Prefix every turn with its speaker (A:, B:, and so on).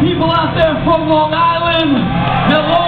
A: people out there from Long Island. Hello.